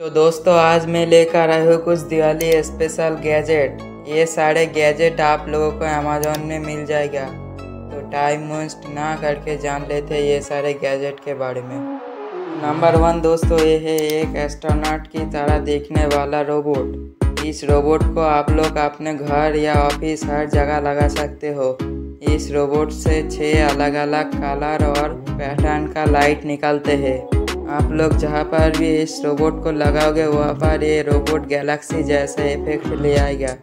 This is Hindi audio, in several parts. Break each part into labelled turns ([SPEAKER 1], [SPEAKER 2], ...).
[SPEAKER 1] तो दोस्तों, आज मैं लेकर आया हूँ कुछ दिवाली स्पेशल गैजेट ये सारे गैजेट आप लोगों को अमेजोन में मिल जाएगा। तो टाइम वेस्ट ना करके जान लेते ये सारे गैजेट के बारे में। नंबर वन दोस्तों, ये है एक एस्ट्रोनॉट की तरह देखने वाला रोबोट इस रोबोट को आप लोग अपने घर या ऑफ़िस हर जगह लगा सकते हो। इस रोबोट से छः अलग अलग कलर और पैटर्न का लाइट निकलते हैं। आप लोग जहाँ पर भी इस रोबोट को लगाओगे, वहाँ पर ये रोबोट गैलेक्सी जैसा इफ़ेक्ट ले आएगा।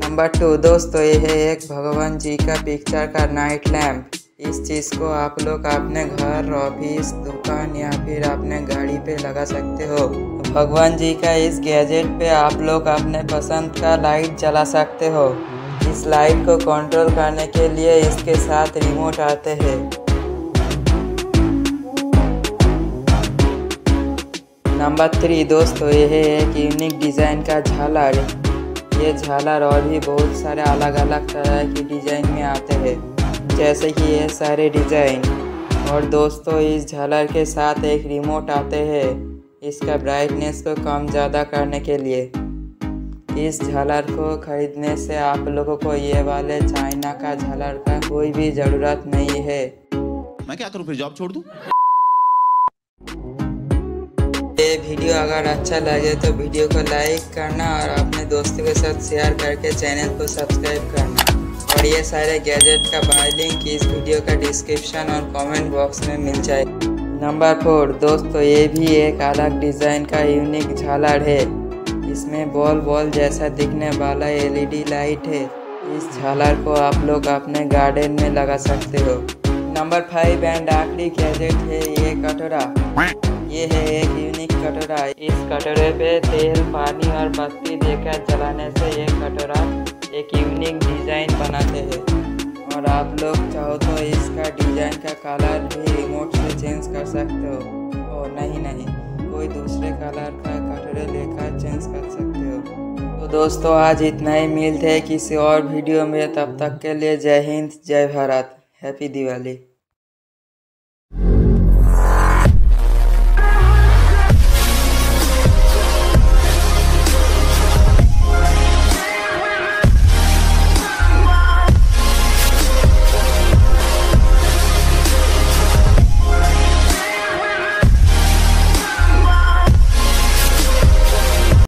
[SPEAKER 1] नंबर टू दोस्तों ये है एक भगवान जी का पिक्चर का नाइट लैम्प इस चीज़ को आप लोग अपने घर ऑफ़िस दुकान या फिर अपने गाड़ी पे लगा सकते हो। भगवान जी का इस गैजेट पे आप लोग अपने पसंद का लाइट जला सकते हो। इस लाइट को कंट्रोल करने के लिए इसके साथ रिमोट आते हैं। नंबर थ्री दोस्तों ये है एक यूनिक डिज़ाइन का झालर ये झालर और भी बहुत सारे अलग अलग तरह की डिज़ाइन में आते हैं। जैसे कि ये सारे डिज़ाइन और दोस्तों, इस झालर के साथ एक रिमोट आते हैं। इसका ब्राइटनेस को कम ज़्यादा करने के लिए। इस झालर को खरीदने से आप लोगों को ये वाले चाइना का झालर का कोई भी ज़रूरत नहीं है।
[SPEAKER 2] मैं क्या करूँ, फिर जॉब छोड़ दूँ?
[SPEAKER 1] ये वीडियो अगर अच्छा लगे तो वीडियो को लाइक करना और अपने दोस्तों के साथ शेयर करके चैनल को सब्सक्राइब करना। और ये सारे गैजेट का बाय लिंक इस वीडियो का डिस्क्रिप्शन और कमेंट बॉक्स में मिल जाए। नंबर फोर, दोस्तों, ये भी एक अलग डिज़ाइन का यूनिक झालर है। इसमें बॉल बॉल जैसा दिखने वाला एलईडी लाइट है। इस झालर को आप लोग अपने गार्डन में लगा सकते हो। नंबर फाइव, एंड आखिरी गैजेट है ये कटोरा। ये है एक यूनिक कटोरा। इस कटोरे पे तेल, पानी और बत्ती देकर चलाने से ये कटोरा एक यूनिक डिज़ाइन बनाते हैं। और आप लोग चाहो तो इसका डिज़ाइन का कलर भी रिमोट से चेंज कर सकते हो। और नहीं नहीं। कोई दूसरे कलर का कटोरे लेकर चेंज कर सकते हो। तो दोस्तों, आज इतना ही। मिलते हैं किसी और वीडियो में। तब तक के लिए जय हिंद, जय भारत। हैप्पी दिवाली